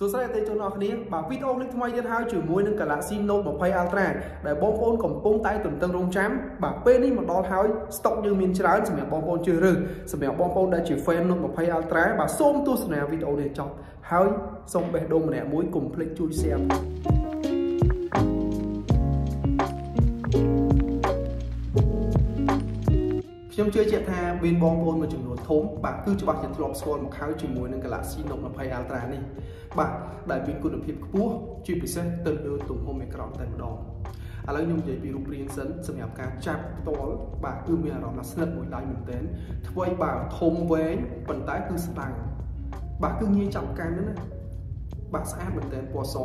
សួស្តីអតិថិជនអរគ្នាបាទវីដេអូនេះថ្មីទៀតហើយជាមួយនឹង Galaxy Note 20 Ultra ដែលបងប្អូនកំពុងតែទន្ទឹងរង់ចាំបាទពេលនេះមកដល់ហើយ stock យើងមានច្រើនសម្រាប់បងប្អូនជ្រើសរើសសម្រាប់បងប្អូនដែលជា fan Note 20 Ultra បាទសូមទស្សនាវីដេអូនេះចប់ហើយសូមបេះដូងម្នាក់មួយកុំភ្លេចជួយ share ខ្ញុំជឿជាក់ថាមានបងប្អូនមួយចំនួនធំបាទគឺច្បាស់ជាធ្លាប់ស្គាល់មកហើយជាមួយនឹង Galaxy Note 20 Ultra នេះបាទដែលមានគុណភាពខ្ពស់ជាពិសេសទៅលើទំហំអេក្រង់តែម្ដងឥឡូវខ្ញុំនិយាយពីរូបរាងសិនសម្រាប់ការចាប់ផ្ទាល់បាទគឺមានអារម្មណ៍ថាស្និទ្ធមួយដៃមែនទែនធ្វើឲ្យបាទធំវែងប៉ុន្តែគឺស្ដាងបាទគឺងាយចាប់កែមែនណាបាទស្អាតមែនទែនពណ៌ស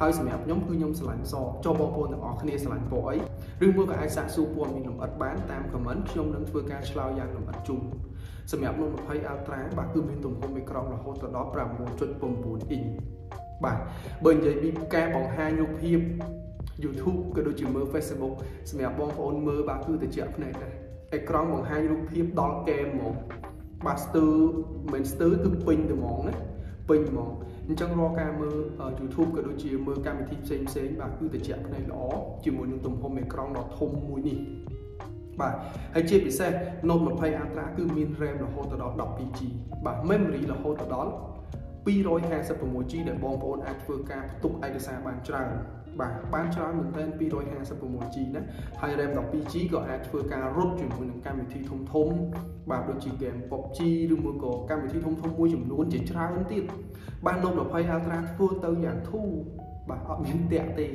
ហើយសម្រាប់ខ្ញុំគឺខ្ញុំស្រឡាញ់សចូលបងប្អូនទាំងអស់គ្នាស្រឡាញ់ពណ៌អី ឬមួយក៏អាចសាកសួរពណ៌មានលម្អិតបានតាម comment ខ្ញុំនឹងធ្វើការឆ្លើយយ៉ាងលម្អិតជូនសម្រាប់ Note 20 Ultra បាទគឺមានទំហំអេក្រង់រហូតដល់6.9អ៊ីងបាទបើនិយាយពីការបង្ហាញរូបភាព YouTube ក៏ដូចជាមើល Facebook សម្រាប់បងប្អូនមើលបាទគឺតិចភ្នែកដែរអេក្រង់បង្ហាញរូបភាពដល់ហ្គេមហ្មងបាទស្ទើរមិនស្ទើរគឺពេញទៅហ្មងណា ពេញហ្មងអញ្ចឹងរាល់ការមើល YouTube ក៏ដូចជាមើលកម្មវិធីផ្សេងផ្សេងបាទគឺតិចភ្នែកល្អជាមួយនឹងទំហំអេក្រង់ដ៏ធំមួយនេះបាទហើយជាពិសេស Note 20 Ultra គឺមាន RAM រហូតដល់ 12GB បាទ memory រហូតដល់ 256G ដែលបងប្អូនអាចធ្វើការផ្ទុកឯកសារបានច្រើនបាទបានច្រើនមែនទែន 256G ណាហើយ RAM 12G ក៏អាចធ្វើការរត់ជាមួយនឹងកម្មវិធីធំធំបាទដូចជា game PUBG ឬមួយក៏កម្មវិធីធំធំមួយចំនួនជាច្រើនទៀតបាទ Note 20 Ultra ធ្វើទៅយ៉ាងធូរបាទអត់មានតាក់ទេ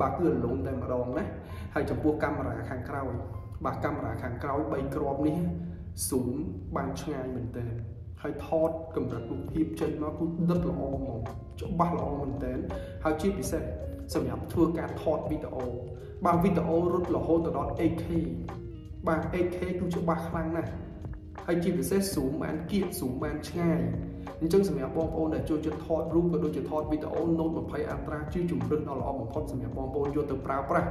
បាទគឺរលូនតែម្ដងណាហើយចំពោះកាមេរ៉ាខាងក្រោយបាទកាមេរ៉ាខាងក្រោយ3គ្រាប់នេះ zoom បានឆ្ងាយមែនទែន ហើយថតកម្រិតរូបភាពចេញមកគឺដិតល្អហ្មងច្បាស់ល្អមែនទែនហើយជាពិសេសសម្រាប់ធ្វើការថតវីដេអូបាទវីដេអូរត់រហូតដល់ 8K បាទ 8K គឺច្បាស់ខ្លាំងណាស់ហើយជាពិសេស zoom បានគៀក zoom បានឆ្ងាយអញ្ចឹងសម្រាប់បងប្អូនដែលចូលចិត្តថតរូបក៏ដូចជាថតវីដេអូ Note 20 Ultra ជាជំរឿនដ៏ល្អបំផុតសម្រាប់បងប្អូនយកទៅប្រើប្រាស់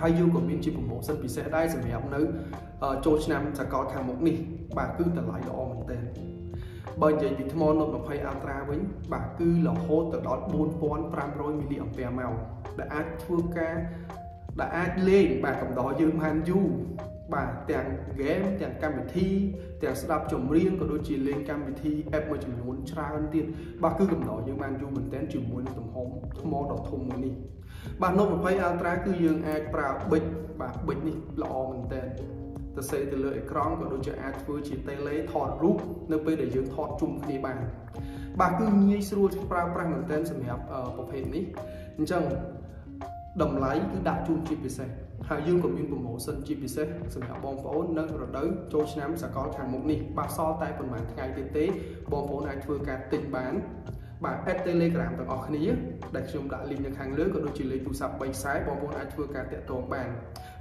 ហើយយើងក៏មានជាប្រម៉ូសិនពិសេសដែរសម្រាប់នៅចូលឆ្នាំសកលខាងមុខនេះបាទគឺតម្លៃល្អមែនទែន បើនិយាយពីថ្ម Note 20 Ultra វិញបាទគឺរហូតទៅដល់4500 mAh ដែលអាចធ្វើការដែលអាចលេងបាទកំដរយើងបានយូរបាទទាំង game ទាំងកម្មវិធីទាំងស្ដាប់ចម្រៀងក៏ដូចជាលេងកម្មវិធី app មួយចំនួនច្រើនទៀតបាទគឺកំដរយើងបានយូរមែនទែនជាមួយនឹងទំហំថ្មដ៏ធំមួយនេះបាទ Note 20 Ultra គឺយើងអាចប្រើប៊ិចបាទប៊ិចនេះល្អមែនទែន ទៅសេទៅលើអេក្រង់ក៏ដូចជាអាចធ្វើជា tele ថតរូបនៅពេលដែលយើងថតជុំគ្នាបានបាទគឺងាយស្រួលប្រើប្រាស់មែនទែនសម្រាប់ប្រភេទនេះអញ្ចឹងតម្លៃគឺដាក់ជូនជាពិសេសហើយយើងក៏មានប្រម៉ូសិនជាពិសេសសម្រាប់បងប្អូននៅរដូវចូលឆ្នាំសកលខាងមុខនេះបាទសល់តែប្រហែលថ្ងៃទៀតទេបងប្អូនអាចធ្វើការទិញបានបាទ add Telegram ទាំងអស់គ្នាដែលខ្ញុំដាក់ link នៅខាងលើក៏ដូចជាលេខទូរស័ព្ទ3ខ្សែបងប្អូនអាចធ្វើការតាក់ទងបាន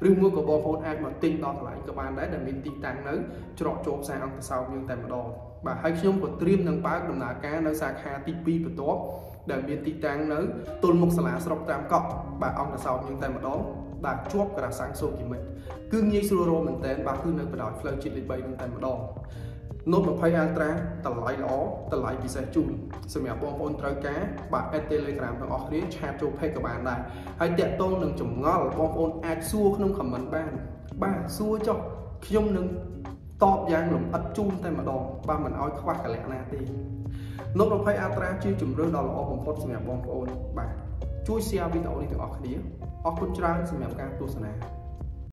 ឬមួយក៏បងប្អូនអាចមកទិញដល់កន្លែងក៏បានដែរដែលមានទីតាំងនៅច្រកចូលផ្សារអង្គសោមយើងតែម្ដងបាទហើយខ្ញុំក៏ត្រៀមនឹងបើកដំណើរការនៅសាខាទី2បន្ទាប់ដែលមានទីតាំងនៅទល់មុខសាលាស្រុកតាមកក់បាទអង្គសោមយើងតែម្ដងបាទជាប់ក្រាសាំងសូគីមិចគឺងាយស្រួលរកមែនតើបាទគឺនៅបណ្ដោយផ្លូវជាតិលេខ3នឹងតែម្ដង Note 20 Ultra តម្លៃល្អតម្លៃពិសេសជូនសម្រាប់បងប្អូនត្រូវការបាទ add Telegram ទាំងអស់គ្នាឆាតចូល page ក៏បានដែរហើយតាក់ទងនឹងចម្ងល់បងប្អូនអាចសួរក្នុង comment បាន បាទសួរចុះខ្ញុំនឹងតបយ៉ាងលម្អិតជូនតែម្ដងបាទមិនឲ្យខ្វះកលៈណាទេ Note 20 Ultra ជាជំរឿនដ៏ល្អបំផុតសម្រាប់បងប្អូនបាទជួយ share វីដេអូនេះទាំងអស់គ្នាអរគុណច្រើនសម្រាប់ការទស្សនា